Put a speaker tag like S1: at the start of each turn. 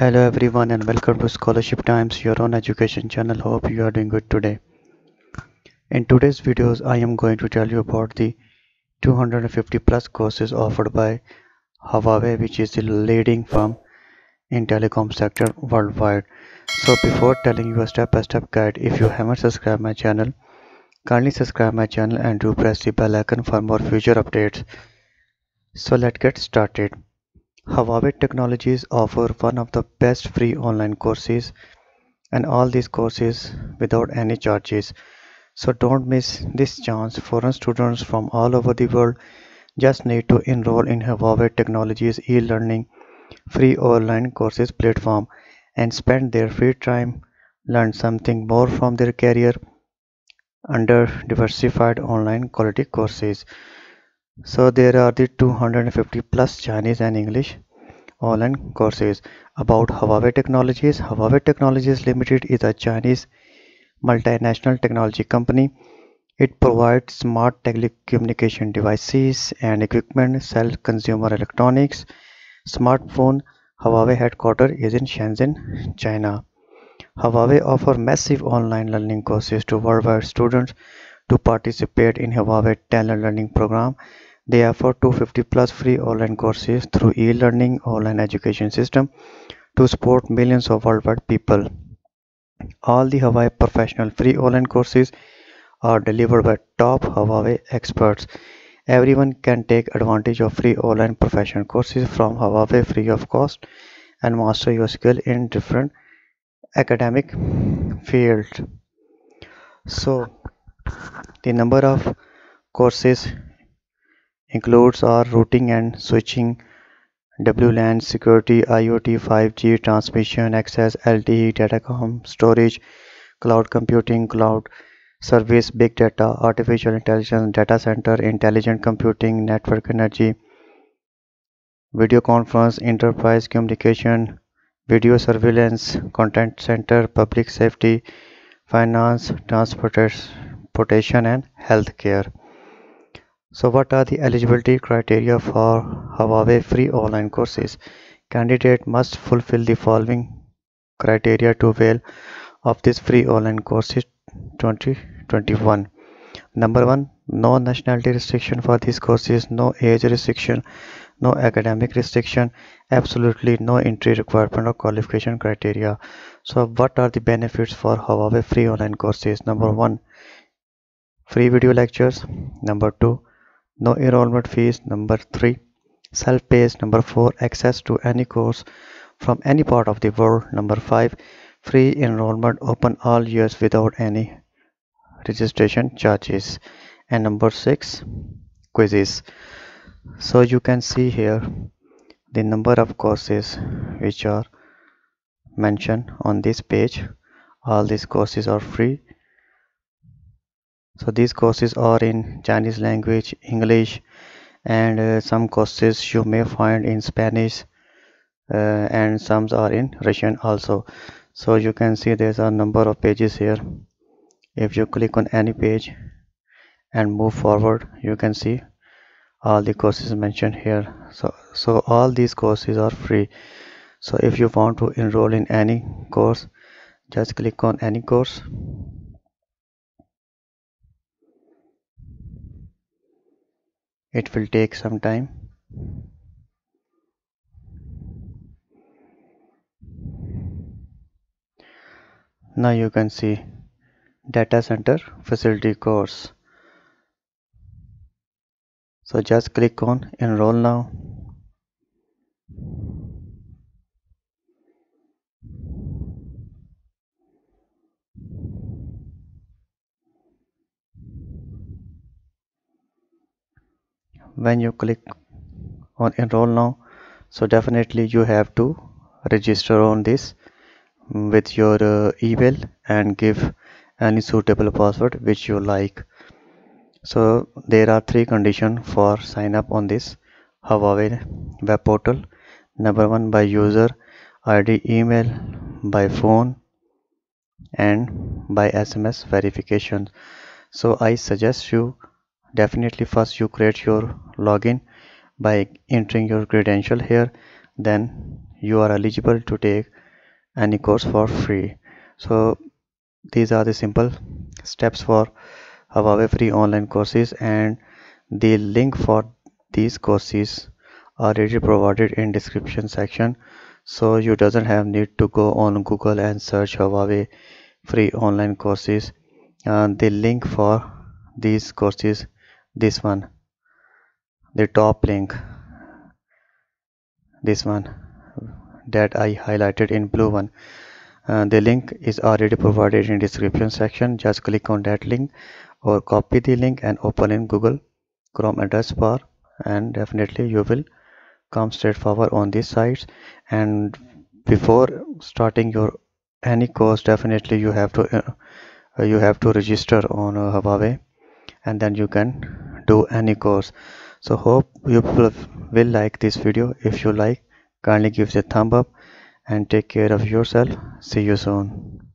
S1: Hello everyone and welcome to Scholarship Times, your own education channel. Hope you are doing good today. In today's videos, I am going to tell you about the 250 plus courses offered by Huawei, which is the leading firm in telecom sector worldwide. So before telling you a step-by-step -step guide, if you haven't subscribed my channel, kindly subscribe my channel and do press the bell icon for more future updates. So let's get started. Huawei Technologies offer one of the best free online courses and all these courses without any charges. So don't miss this chance. Foreign students from all over the world just need to enroll in Huawei Technologies e-learning free online courses platform and spend their free time learn something more from their career under diversified online quality courses. So there are the 250 plus Chinese and English online courses about Huawei Technologies. Huawei Technologies Limited is a Chinese multinational technology company. It provides smart telecommunication devices and equipment, sell consumer electronics, smartphone. Huawei headquarters is in Shenzhen, China. Huawei offer massive online learning courses to worldwide students to participate in Huawei Talent Learning Program they offer 250 plus free online courses through e-learning online education system to support millions of worldwide people. All the Huawei professional free online courses are delivered by top Huawei experts. Everyone can take advantage of free online professional courses from Huawei free of cost and master your skill in different academic fields. So the number of courses includes are routing and switching, WLAN, security, IoT, 5G, transmission, access, LTE, datacom, storage, cloud computing, cloud service, big data, artificial intelligence, data center, intelligent computing, network energy, video conference, enterprise communication, video surveillance, content center, public safety, finance, transportation and healthcare. So what are the eligibility criteria for Huawei free online courses? Candidate must fulfill the following criteria to avail of this free online courses 2021. Number one, no nationality restriction for these courses, no age restriction, no academic restriction, absolutely no entry requirement or qualification criteria. So what are the benefits for Huawei free online courses? Number one, free video lectures. Number two, no enrollment fees number 3 self-paced number 4 access to any course from any part of the world number 5 free enrollment open all years without any registration charges. And number 6 quizzes. So you can see here the number of courses which are mentioned on this page. All these courses are free so these courses are in Chinese language English and uh, some courses you may find in Spanish uh, and some are in Russian also. So you can see there's a number of pages here. If you click on any page and move forward you can see all the courses mentioned here. So so all these courses are free. So if you want to enroll in any course just click on any course it will take some time. Now you can see data center facility course. So just click on enroll now when you click on enroll now so definitely you have to register on this with your uh, email and give any suitable password which you like. So there are three conditions for sign up on this Huawei web portal. Number one by user ID email by phone and by SMS verification. So I suggest you definitely first you create your login by entering your credential here then you are eligible to take any course for free. So these are the simple steps for Huawei free online courses and the link for these courses are already provided in description section. So you doesn't have need to go on google and search huawei free online courses. And the link for these courses this one. The top link. This one that i highlighted in blue one. Uh, the link is already provided in description section. Just click on that link or copy the link and open in google chrome address bar and definitely you will come straight forward on these sites. And before starting your any course definitely you have to uh, you have to register on uh, Huawei and then you can do any course. So hope you will like this video. If you like kindly give it a thumb up and take care of yourself. See you soon